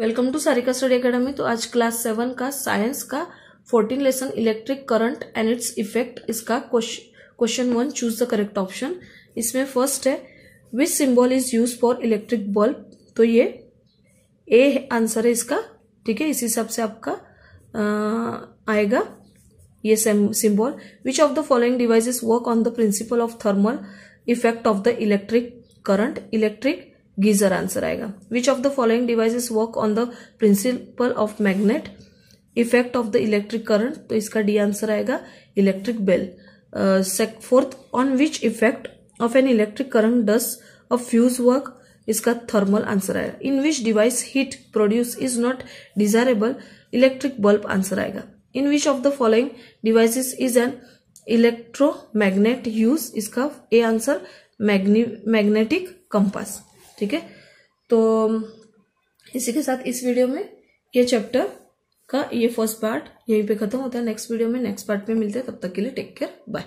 Welcome to Sarika study academy. तो आज class seven का साइंस का fourteen lesson electric current and its effect इसका question one choose the correct option इसमें first है which symbol is use for electric bulb तो ये A answer है इसका ठीक है? इस हिसाब से आपका आ, आएगा ये symbol which of the following devices work on the principle of thermal effect of the electric current electric geyser answer आएगा। Which of the following devices work on the principle of magnet effect of the electric current तो इसका D answer आएगा electric bell fourth on which effect of an electric current does a fuse work इसका thermal answer आएगा। In which device heat produce is not desirable electric bulb answer आएगा। In which of the following devices is an electromagnet use इसका A answer magnetic compass ठीक है? तो इसी के साथ इस वीडियो में ये चैप्टर का ये फ़र्स्ट पार्ट यहीं पे खत्म होता है। नेक्स्ट वीडियो में नेक्स्ट पार्ट में मिलते हैं। तब तक के लिए टेक केयर बाय